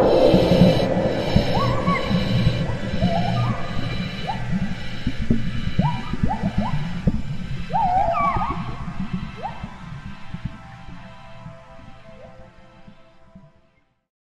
you.